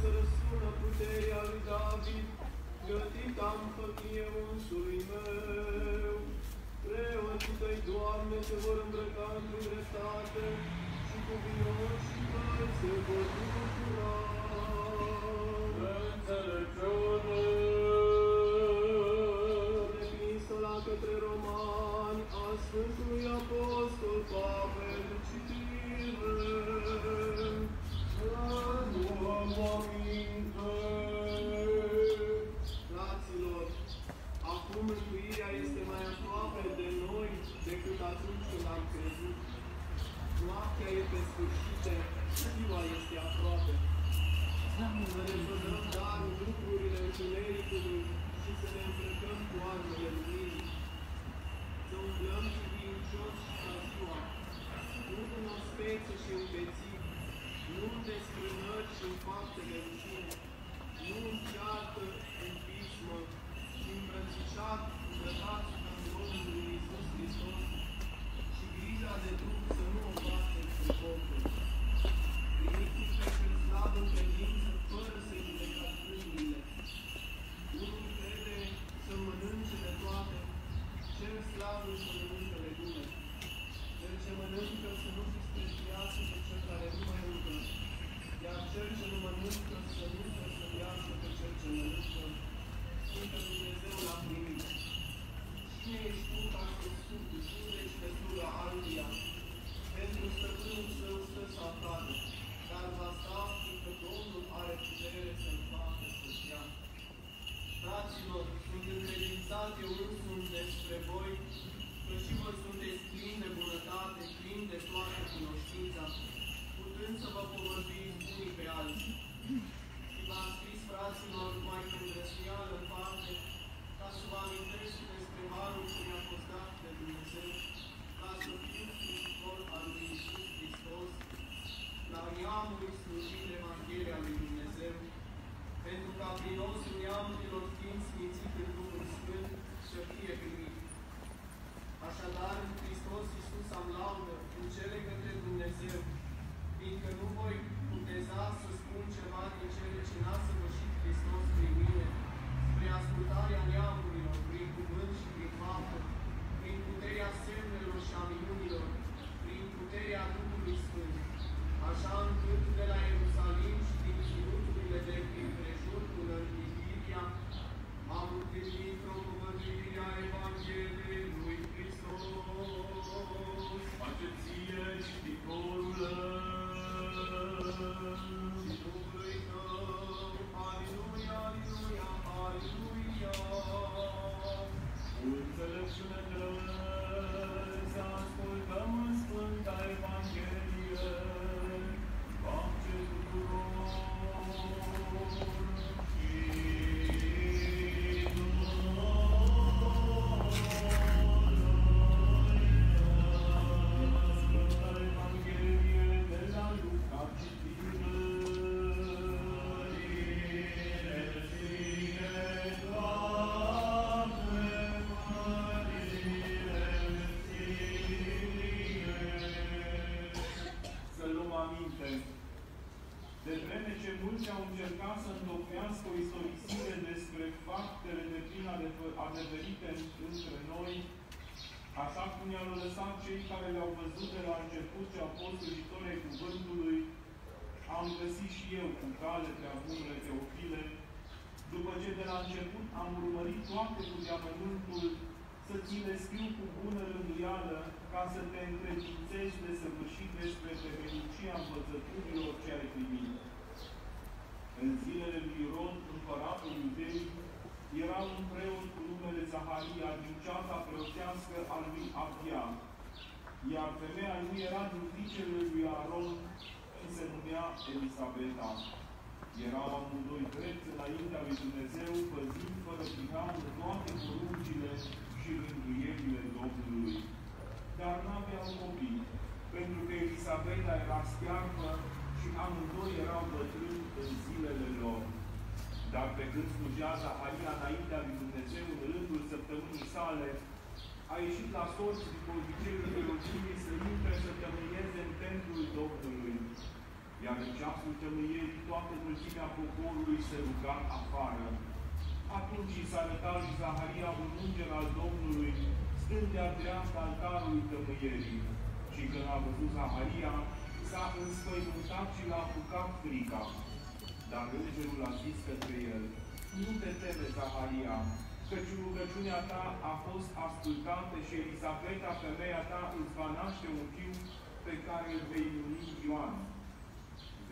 să răsună puterea lui David, gătit am făcut eu însului meu. Preoții tăi, Doamne, se vor îmbrăca în dreptate și cu vinoșii tăi se vor bucura. Înțelepciune! Trimisă la către romani a Sfântului Apostol, adresau cei care le-au văzut de la început ce au fost slujitori cuvântului, am găsit și eu cu cale prea bunele Teofile, după ce de la început am urmărit toate cu diamănântul să ți le scriu cu bună rânduială, ca să te încredințezi de săvârșit despre temelucia învățăturilor ce ai primit. În zilele lui Iron, Elisaveta. Erau amândoi drept înaintea lui Dumnezeu, păzind fără prihan toate poruncile și rânduierile Domnului. Dar n-aveau copii, pentru că Elisabeta era stearpă și amândoi erau bătrâni în zilele lor. Dar pe când slujea Zaharia înaintea lui Dumnezeu în rândul săptămânii sale, a ieșit la sorți după obiceiul Ierusalimului să intre să tămâieze în templul Domnului iar în ceasul tămâierii toată mulțimea poporului se ruga afară. Atunci i s-a arătat lui Zaharia un înger al Domnului, stând de-a dreapta altarului tămâierii. Și când a văzut Zaharia, s-a înspăimântat și l-a apucat frica. Dar îngerul a zis către el, Nu te teme, Zaharia, căci rugăciunea ta a fost ascultată și Elisabeta, femeia ta, îți va naște un fiu pe care îl vei numi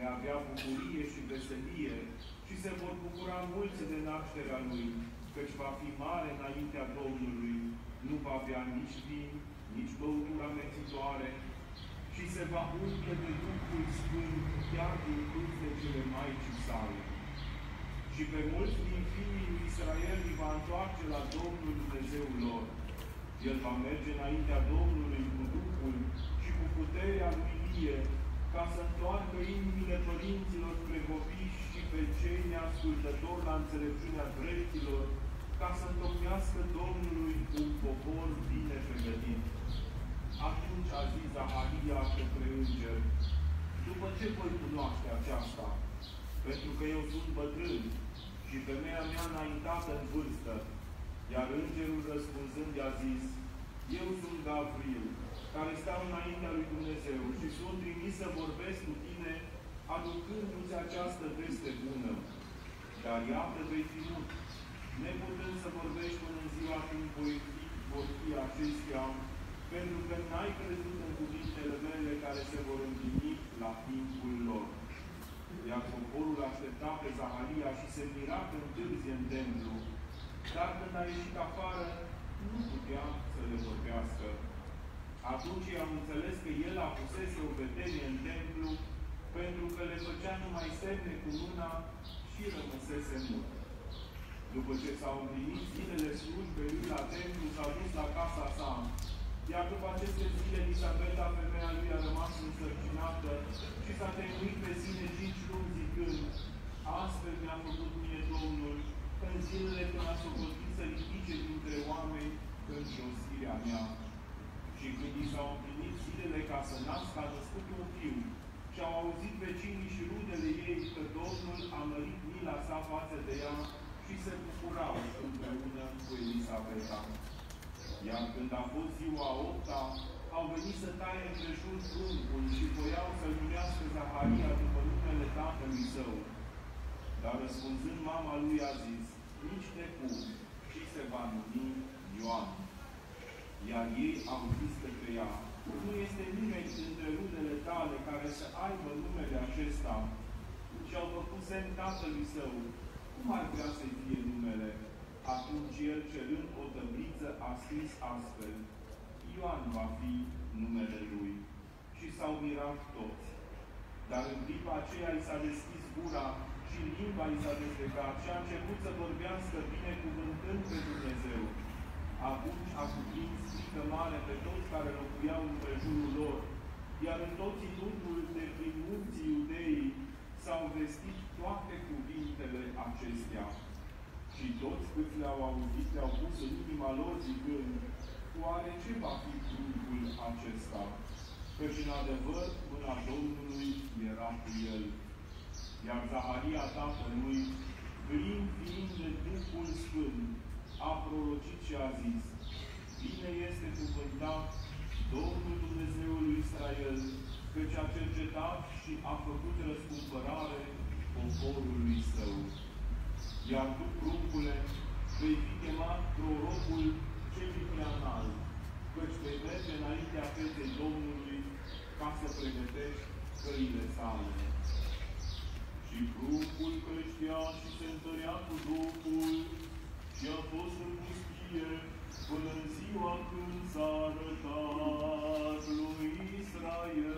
Ioan. Vei avea bucurie și veselie și se vor bucura mulți de nașterea lui, căci va fi mare înaintea Domnului, nu va avea nici vin, nici băutură amețitoare, și se va umple de Duhul Sfânt chiar din cele Maicii sale. Și pe mulți din fiii lui Israel îi va întoarce la Domnul Dumnezeul lor. El va merge înaintea Domnului cu Duhul și cu puterea lui Ilie, ca să întoarcă inimile părinților spre copii și pe cei neascultători la înțelepciunea dreptilor, ca să întocmească Domnului un popor bine pregătit. Atunci a zis Zaharia către înger, după ce voi cunoaște aceasta? Pentru că eu sunt bătrân și femeia mea înaintată în vârstă. Iar îngerul răspunzând i-a zis, Eu sunt Gabriel, care stau înaintea lui Dumnezeu și sunt trimis să vorbesc cu tine, aducându-ți această veste bună. Dar iată vei fi mult, neputând să vorbești până în ziua când voi fi, vor fi acestea, pentru că n-ai crezut în cuvintele mele care se vor împlini la timpul lor. Iar poporul aștepta pe Zaharia și se mira că întârzie în templu. Dar când a ieșit afară, nu putea să le vorbească. Atunci am înțeles că el a pusese o vedenie în templu pentru că le făcea numai semne cu luna și rămăsese mult. După ce s-au împlinit zilele slujbei lui la templu, s-a dus la casa sa. Iar după aceste zile, Elisabeta, femeia lui, a rămas însărcinată și s-a temuit pe sine cinci luni zicând, Astfel mi-a făcut mie Domnul, în zilele când a socotit să ridice dintre oameni înjosirea mea. Și când i s-au împlinit zilele ca să nască, a născut un fiu și au auzit vecinii și rudele ei că Domnul a mărit mila sa față de ea și se bucurau împreună cu Elisabeta. Iar când a fost ziua a opta, au venit să taie împrejur pruncul și voiau să-l numească Zaharia după numele tatălui său. Dar răspunzând mama lui a zis, nici de cum, și se va numi Ioan. Iar ei au zis către ea, nu este nimeni dintre rudele tale care să aibă numele acesta. Și au făcut semn tatălui său, cum ar vrea să fie numele? Atunci el, cerând o tăbliță, a scris astfel, Ioan va fi numele lui. Și s-au mirat toți. Dar în clipa aceea i s-a deschis gura și limba i s-a dezlegat și a început să vorbească binecuvântând pe Dumnezeu. Atunci a cuprins frică mare pe toți care locuiau în prejurul lor, iar în tot ținutul de prin munții iudeii s-au vestit toate cuvintele acestea. Și toți câți le-au auzit le-au pus în inima lor zicând, oare ce va fi trupul acesta? Căci în adevăr, mâna Domnului era cu el. Iar Zaharia tatălui, plin fiind de Duhul Sfânt, a prorocit și a zis, Bine este cuvântat Domnul Dumnezeul lui Israel, căci a cercetat și a făcut răscumpărare poporului său. Iar tu, pruncule, vei fi chemat prorocul cel Ipianal, căci vei merge înaintea fetei Domnului ca să pregătești căile sale. Și pruncul creștea și se întărea cu Duhul și a fost în pustie până în ziua când s-a arătat lui Israel.